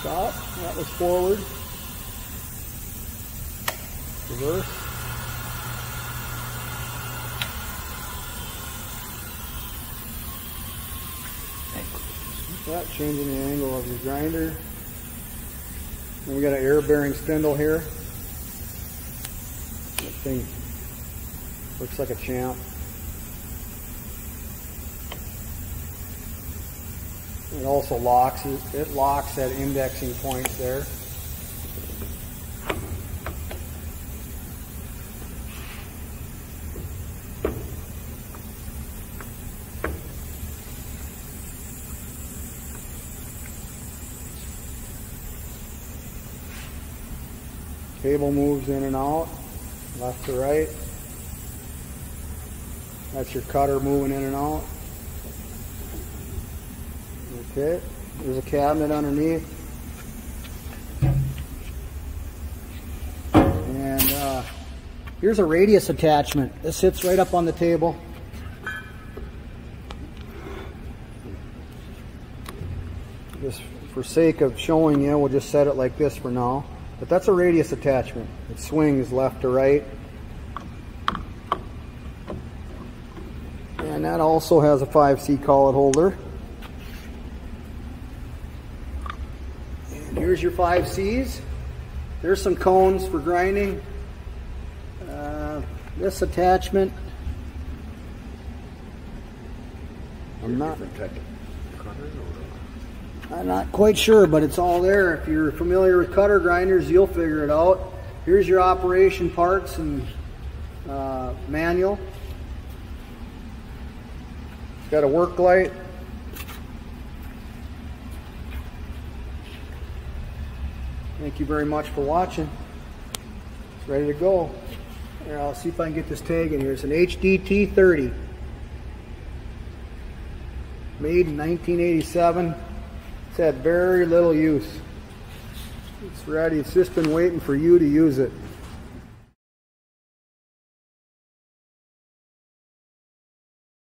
Stop. That was forward. Reverse. That changing the angle of your grinder. And we got an air bearing spindle here. That thing looks like a champ. It also locks, it locks at indexing point there. Cable moves in and out, left to right. That's your cutter moving in and out. Okay, there's a cabinet underneath. And uh, here's a radius attachment. This sits right up on the table. Just for sake of showing you, we'll just set it like this for now. But that's a radius attachment. It swings left to right. And that also has a 5C collet holder. And here's your 5Cs. There's some cones for grinding. Uh, this attachment, I'm not, I'm not quite sure, but it's all there. If you're familiar with cutter grinders, you'll figure it out. Here's your operation parts and uh, manual. It's got a work light. Thank you very much for watching. It's ready to go. I'll see if I can get this tag in here. It's an HDT 30. Made in 1987. It's had very little use. It's ready. It's just been waiting for you to use it.